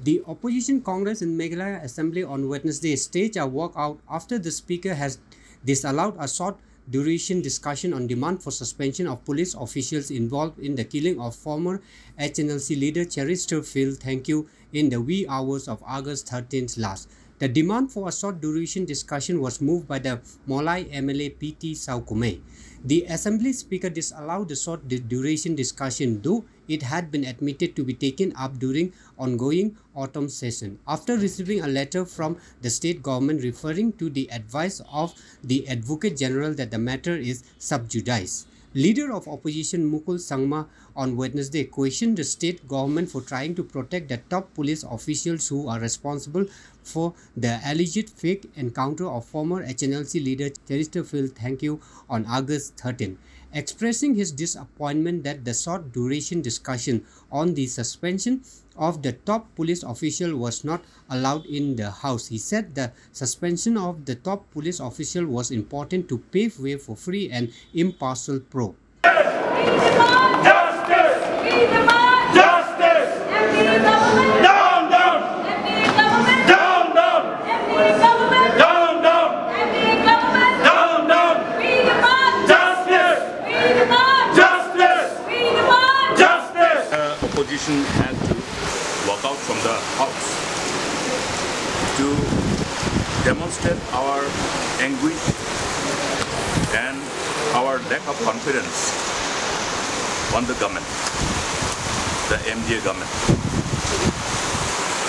The opposition Congress in Meghalaya Assembly on Wednesday staged a walkout after the speaker has disallowed a short duration discussion on demand for suspension of police officials involved in the killing of former HNLC leader Cheristerfield Thangkhiew in the wee hours of August 13th last. The demand for a short duration discussion was moved by the Mawlai MLA PT Sawkmie. The Assembly Speaker disallowed the short duration discussion though it had been admitted to be taken up during ongoing autumn session. After receiving a letter from the state government referring to the advice of the Advocate General that the matter is sub judice. Leader of opposition Mukul Sangma on Wednesday questioned the state government for trying to protect the top police officials who are responsible for the alleged fake encounter of former HNLC leader Cheristerfield Thangkhiew on August 13 expressing his disappointment that the short duration discussion on the suspension of the top police official was not allowed in the House. He said the suspension of the top police official was important to pave way for free and impartial probe. Opposition had to walk out from the house to demonstrate our anguish and our lack of confidence on the government, the MDA government.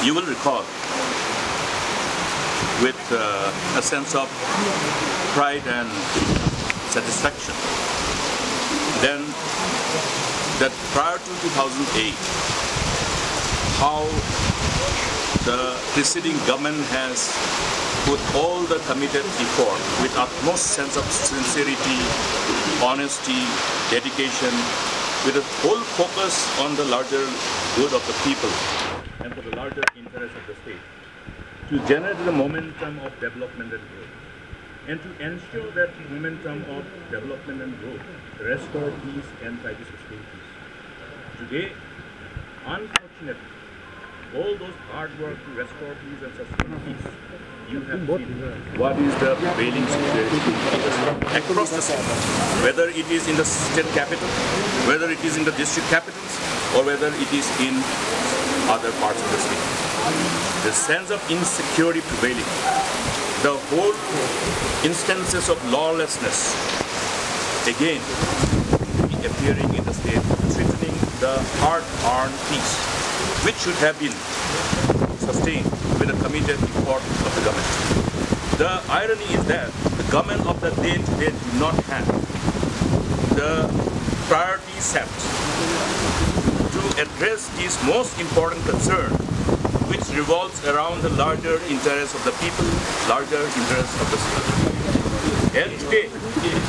You will recall with uh, a sense of pride and satisfaction then that prior to 2008, how the preceding government has put all the committed effort with utmost sense of sincerity, honesty, dedication, with a whole focus on the larger good of the people and for the larger interest of the state to generate the momentum of development and growth and to ensure that the momentum of development and growth restore peace and try to sustain peace. Today, unfortunately, all those hard work to restore peace and sustain peace, you have seen what is the prevailing situation across the state, whether it is in the state capital, whether it is in the district capitals, or whether it is in other parts of the state. The sense of insecurity prevailing, the whole instances of lawlessness, again, appearing in the state, threatening the hard-earned peace, which should have been sustained with a committed effort of the government. The irony is that the government of the day today not have the priority set to address this most important concern which revolves around the larger interests of the people, larger interests of the state.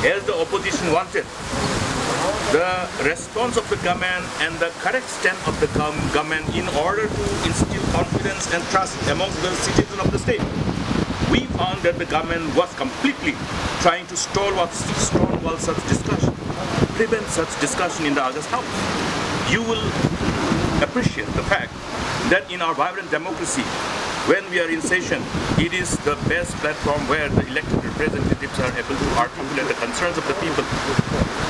As the opposition wanted, the response of the government and the correct stand of the government in order to instill confidence and trust amongst the citizens of the state. We found that the government was completely trying to stall stonewall, stonewall such discussion, prevent such discussion in the August House. You will appreciate the fact that in our vibrant democracy, when we are in session, it is the best platform where the elected representatives are able to articulate the concerns of the people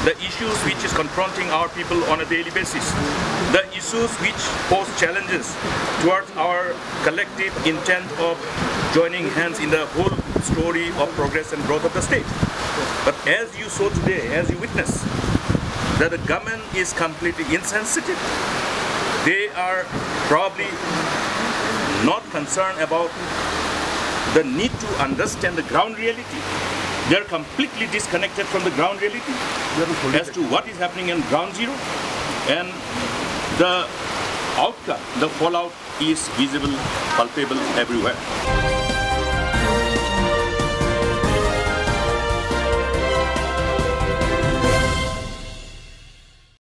the issues which is confronting our people on a daily basis, the issues which pose challenges towards our collective intent of joining hands in the whole story of progress and growth of the state. But as you saw today, as you witness, that the government is completely insensitive. They are probably not concerned about the need to understand the ground reality. They are completely disconnected from the ground reality as to what is happening in ground zero. And the outcome, the fallout is visible, palpable everywhere.